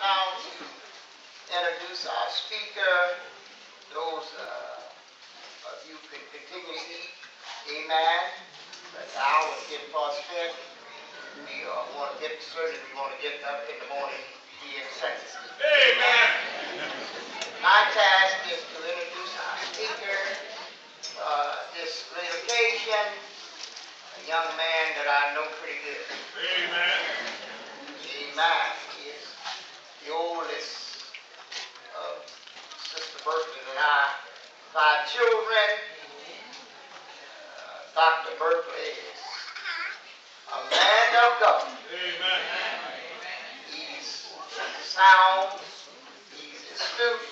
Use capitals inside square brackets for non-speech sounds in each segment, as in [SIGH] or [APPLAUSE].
Now to introduce our speaker. Those uh, of you can continue to eat. Amen. But the hour is getting far spent. We uh, want to get started. We want to get up in the morning here in Texas. Amen. My task is to introduce our speaker. Uh, this great occasion, a young man that I know pretty good. Amen. Amen. The oldest of Sister Berkley and I. Five children. Uh, Dr. Berkley is a man of God. Amen. He's sound. He's astute.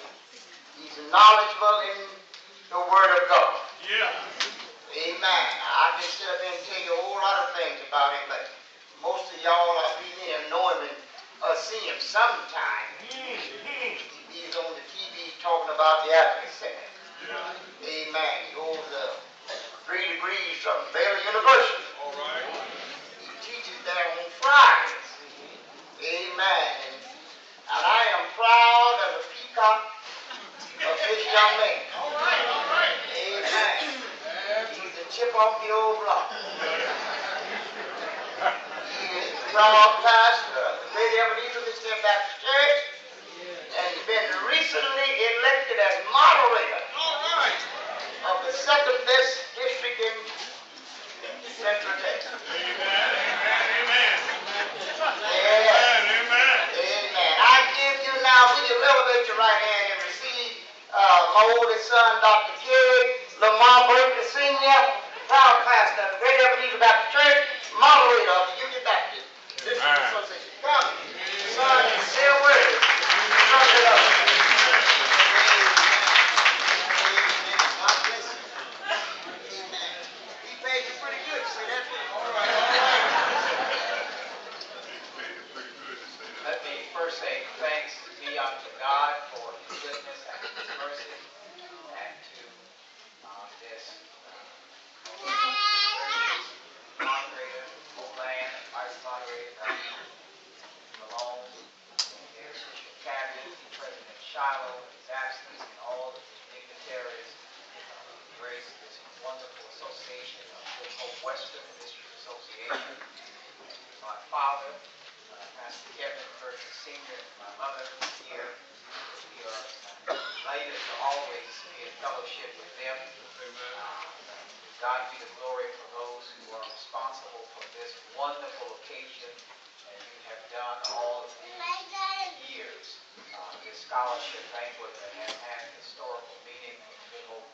He's knowledgeable in the Word of God. Yeah. Amen. I can sit up and tell you a whole lot of things about him, but most of y'all are be here know him uh, see him sometime. He's on the TV talking about the Adventist Center. Amen. He holds uh, three degrees from Baylor University. All right. He teaches there on Fridays. Amen. And, I am proud of the peacock of this young man. All right. All right. Amen. He's a chip off the old block. He is proud pastor Ebenezer Christian Baptist Church, and been recently elected as moderator All right. of the second best district in Central Texas. Amen. Amen. Amen. Amen. Amen. Amen. I give you now, will you elevate your right hand and receive uh, my oldest son, Dr. Kerry Lamar Berkley Sr., proud pastor of the Great Ebenezer Baptist Church, moderator of the Union Baptist District Amen. Association. Come, son, say a word. Son it up. Amen. God bless you. Amen. He paid you pretty good, say that. All right. Let me first say thanks be unto God for his goodness and his mercy, and to uh, this uh, moderator, Olan, vice moderator, Dr. Malone, and Bishop Cabinet, President Shiloh, in his absence, and all the dignitaries uh, grace this wonderful association of Good Hope Western District Association. My father, uh, Pastor Kevin Burton Sr., and my mother here. We are delighted to always be in fellowship with them. Uh, God be the glory for those who are responsible for this wonderful occasion, and you have done all of these years. Uh, This scholarship banquet that has had historical meaning for the Good Hope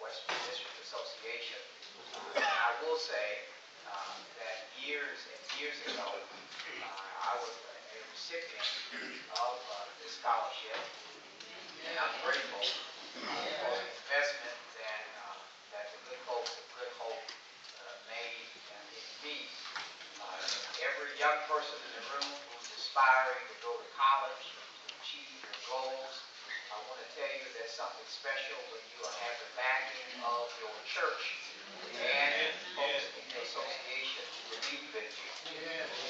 Western District Association. Uh, And I will say uh, that years and years ago, uh, I was a recipient of uh, this scholarship, and I'm grateful uh, for the investment that, uh, that the good folks of Good Hope uh, made uh, in me. Uh, Every young person in the room who's aspiring to go to college, to achieve their goals, I want to tell you there's something special when you have the backing of your church and folks in the association who believe in you.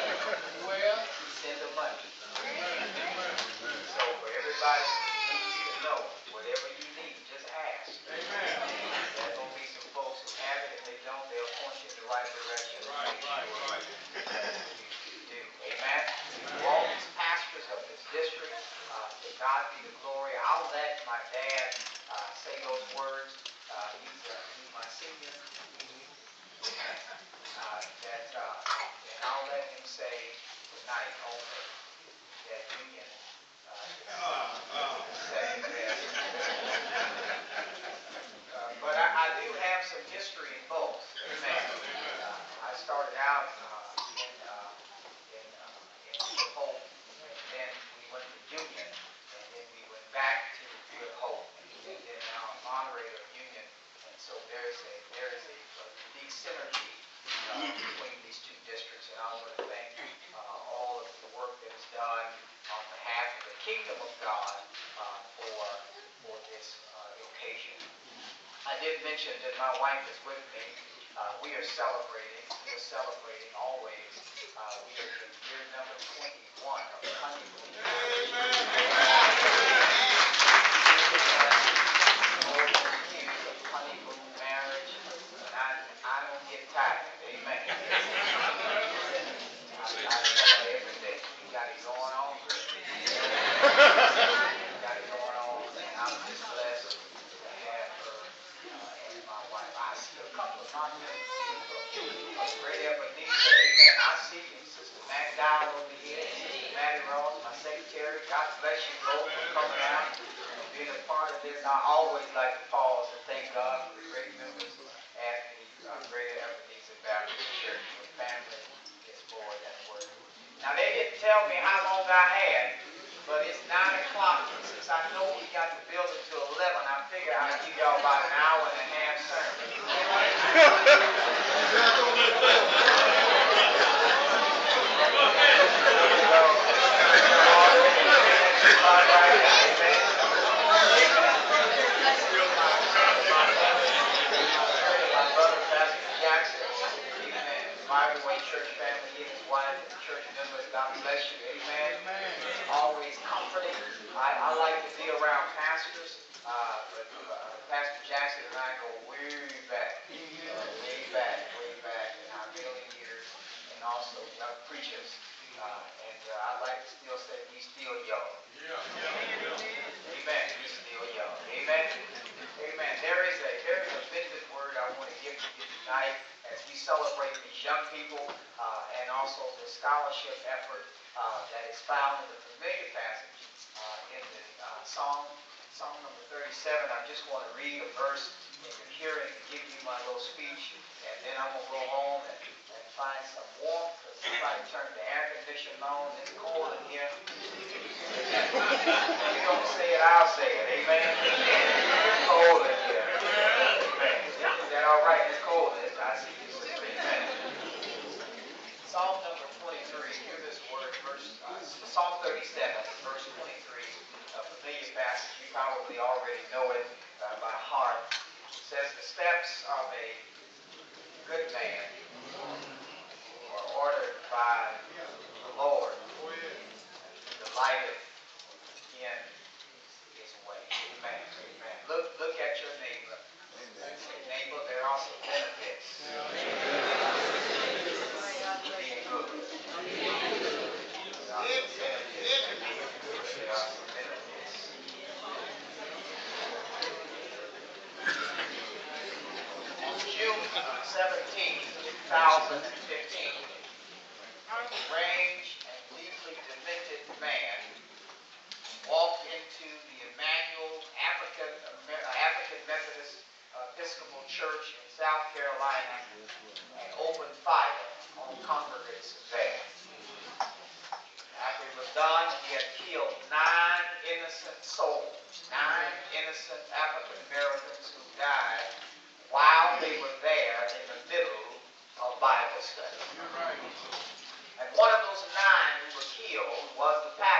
mentioned that my wife is with me. Uh, we are celebrating. We are celebrating always. Uh, we are in year number 21 of honeymoon. Ha ha ha! Stevens, Sister MacDowell over here, Sister Maggie Ross, my secretary. God bless you both for coming out and being a part of this. I always like to pause and thank God for the great members at the uh, Greater Ebenezer Baptist Church. The family is more than worth Now, they didn't tell me how long I had, but it's 9 o'clock. And since I know we got the building to 11, I figure I'll give y'all about an hour and a half sermon. [LAUGHS] solve the Americans who died while they were there in the middle of Bible study. And one of those nine who were killed was the pastor.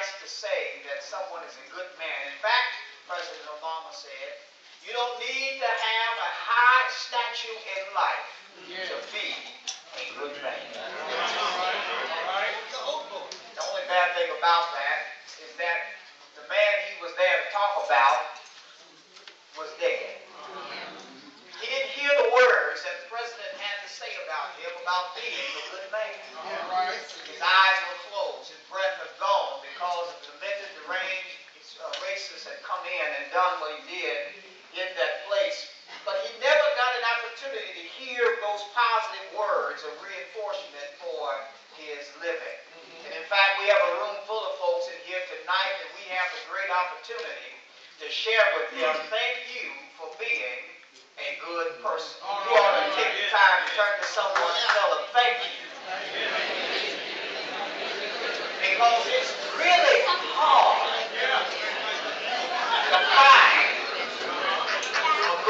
nice to say that someone is a good man. In fact, President Obama said, you don't need to have a high statue in life to be a good man. The only bad thing about that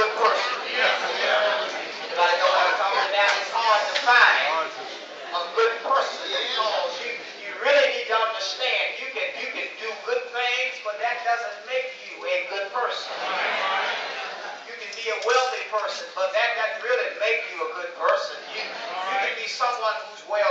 good person. work. Everybody know what I'm talking about? It's hard to find a good person because you, you really need to understand you can you can do good things, but that doesn't make you a good person. You can be a wealthy person, but that doesn't really make you a good person. You, you can be someone who's well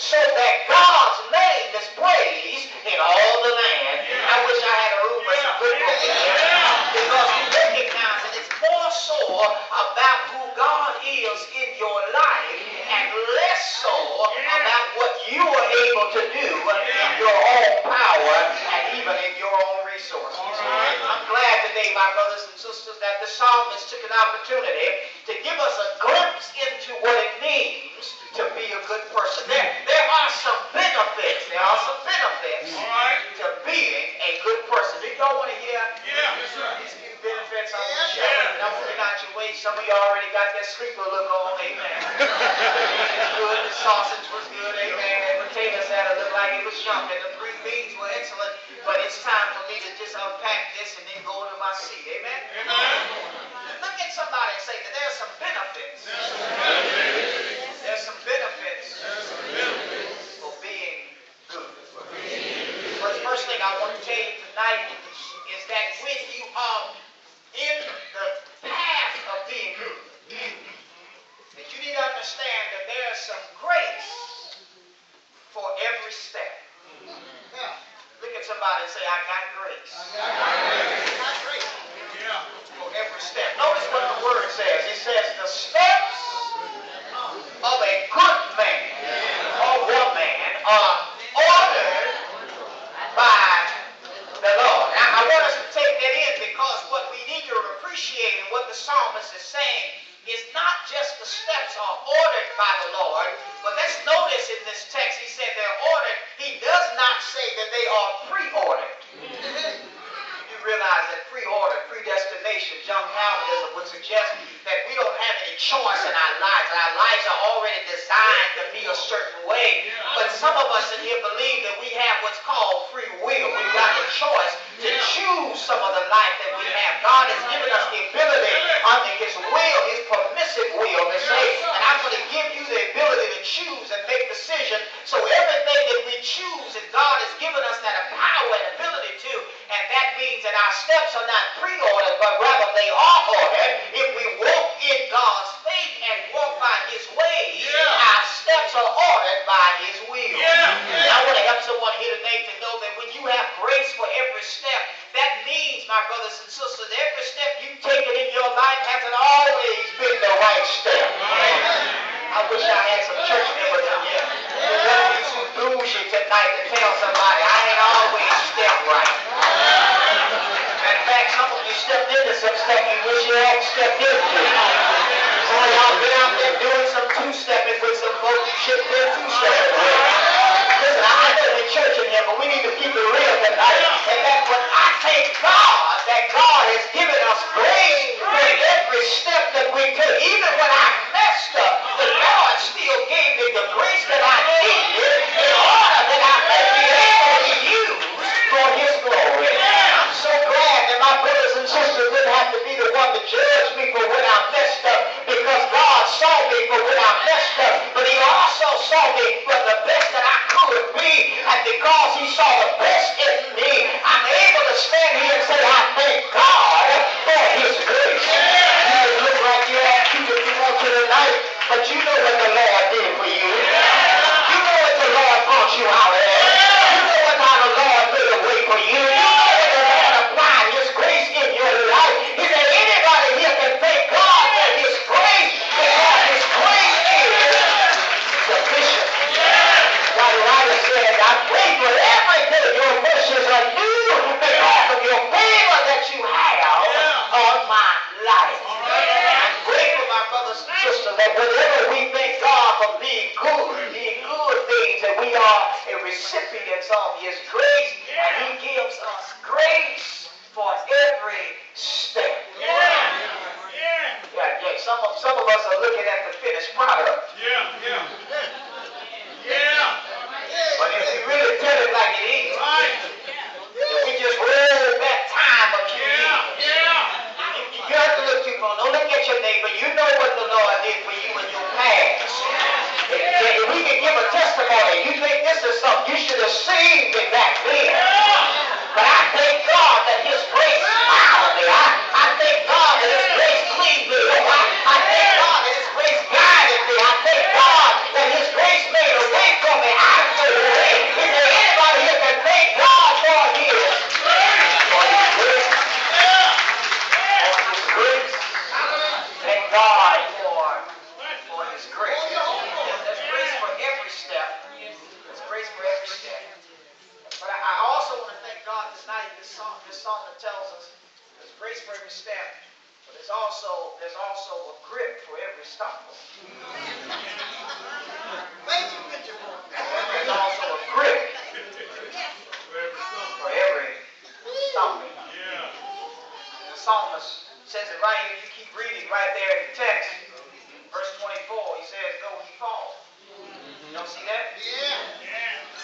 so that God's name is praised in all the land. I wish I had a room for some good people because you recognize that it's more so about who God is in your life and less so about what you are able to do in your own power and even in your own resources. I'm glad today, my brothers and sisters, that the psalmist took an opportunity good, the sausage was good, amen, and potato salad looked like it was yummy, the green beans were excellent, but it's time for me to just unpack this and then go to my seat, amen? Amen. Look at somebody and say, there's some benefits. There's some benefits. There's some benefits. There's some benefits. For being good. For being good. But the first thing I want to tell you tonight is that somebody and say, I got grace. I got grace. I got grace. Yeah. Every step. Notice what the word says. It says the steps steps are not preordained. some stuff you wish you had stepped into. Or y'all been out there doing some two-stepping with some folks you should have been two-stepping with. Listen, I, I know the church in here, but we need to keep it real tonight. And that's what I take salvation.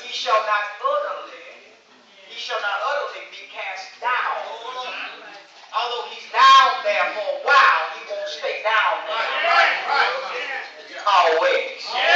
He shall not utterly, he shall not utterly be cast down. Although he's down there for a while, he won't stay down. Always.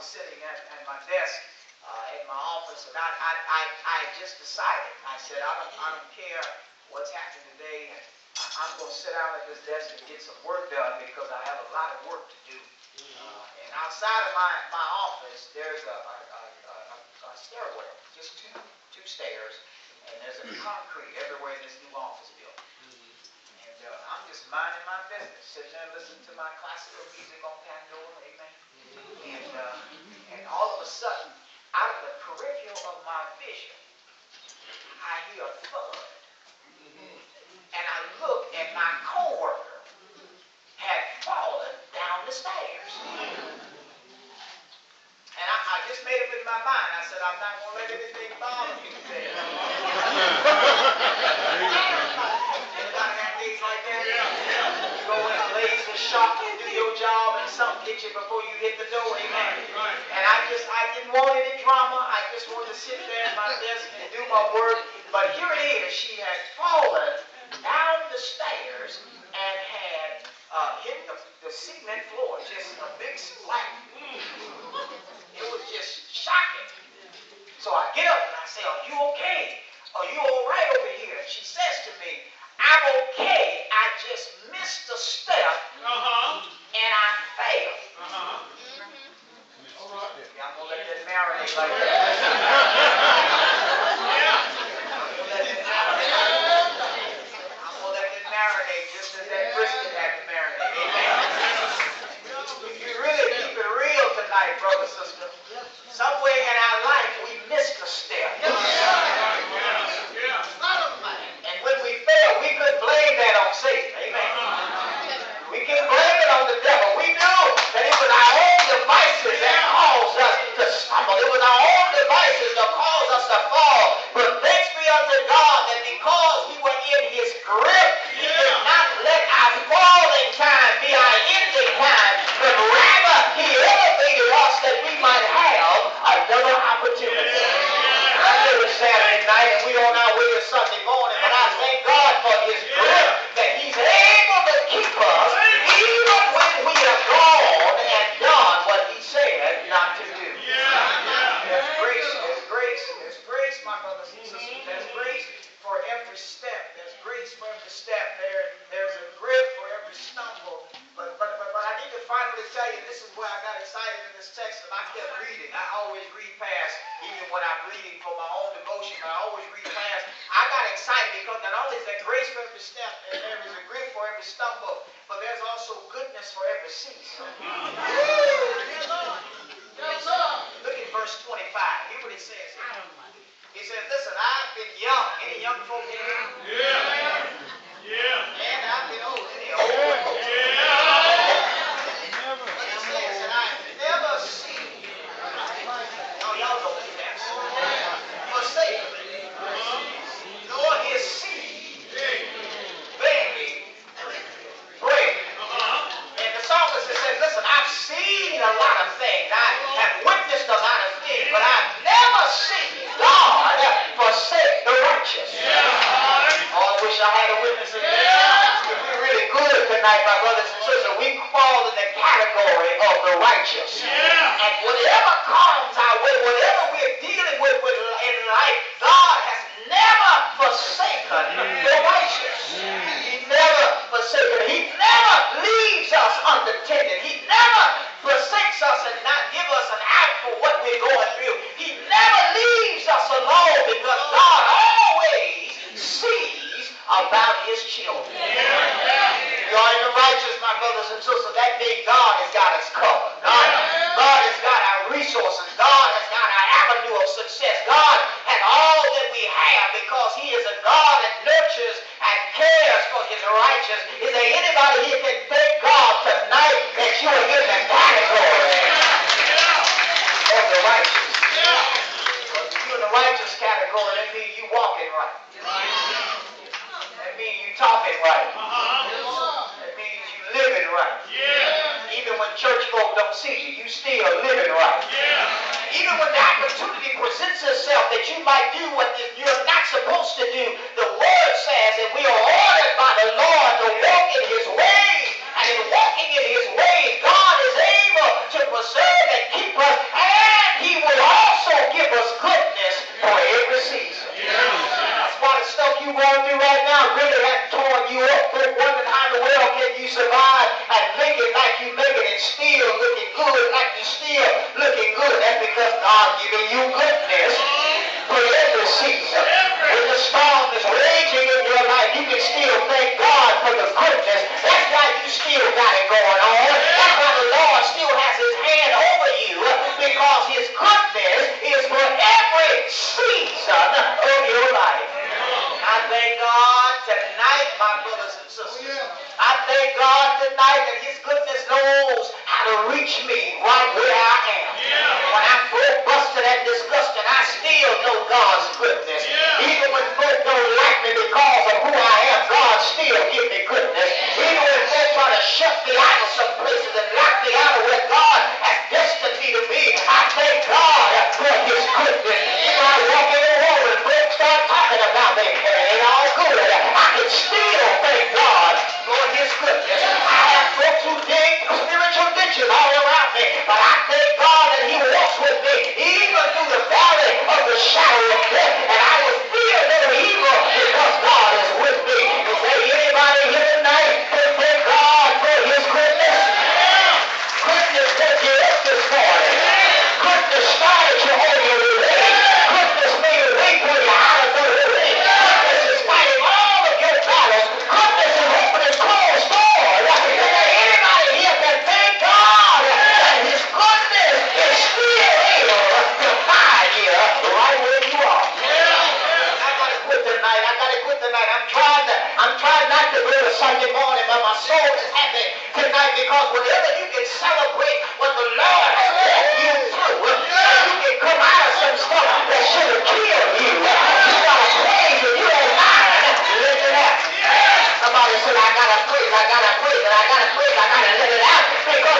was sitting at, at my desk uh, in my office, and I, I, I, I just decided. I said, I don't, I don't care what's happening today, and I'm going to sit down at this desk and get some work done because I have a lot of work to do. Uh, and outside of my, my office, there's a, a, a, a stairwell, just two, two stairs, and there's a [CLEARS THROAT] concrete everywhere in this new office building. And uh, I'm just minding my business, sitting there listening to my classical music on Pandora, amen. And, uh, and all of a sudden, out of the peripheral of my vision, I hear a thud. And I look at my coworker had fallen down the stairs. And I, I just made up in my mind. I said, I'm not going to let anything bother me today. Everybody have things like that. Yeah shock and do your job, and something get you before you hit the door. Amen. And I just, I didn't want any drama. I just wanted to sit there at my desk and do my work. But here it is. She had fallen down the stairs and had uh, hit the, the cement floor. Just a big splat. Mm. It was just shocking. So I get up and I say, Are you okay? Are you all right over Yeah. And whatever comes our way, whatever we're dealing with, with in life, God has never forsaken the righteous. He never forsaken. He never leaves us unattended. He never forsakes us and not give us an out for what we're going through. He never leaves us alone because God always sees about his children. You are in the righteous, my brothers and sisters. That means God has got us covered. God, God has got our resources. God has got our avenue of success. God has all that we have because He is a God that nurtures and cares for His righteous. Is there anybody here can thank God tonight that you are in the category of righteous? But if you're in the righteous category, that means you walking right. That means you talking right. That means you living right. Even when church folk don't see you, you still living right. Even when the opportunity presents itself that you might do what you're not supposed to do, the word says that we are ordered by the Lord to walk in his ways. And in walking in his ways, God is able to preserve and keep us, he will also give us goodness for every season. That's why the stuff you're going through right now really hasn't torn you up. Quit wondering how in the world can you survive and make it like you make it and still looking good, like you still looking good. That's because God giving you goodness for every season. When the storm is raging in your life, you can still thank God for the goodness. That's why you still got it going on. That's why the Lord still has his because his goodness is for every season of your life. I thank God tonight, my brothers and sisters. I thank God tonight that His goodness knows how to reach me right where I am. When I'm full busted and disgusted, I still know God's goodness. Even when folk don't like me because of who I am, still give me goodness. Even when folk try to shut me out of some places and lock me out of where God has destined me to be, I thank God for His goodness. Even I walk in the room and folks start talking about me, and it ain't all good. I can still thank God for His goodness. I have folks who dig spiritual ditches all around me, but I thank God that He walks with me even through the valley of the shadow of death, and I soul is happy tonight because whenever you can celebrate what the Lord has led you through, and you can come out of some stuff that should have killed you, you gotta praise and you don't mind. Living it out. Somebody said, I gotta praise, I gotta praise, and I gotta praise, I gotta let it out because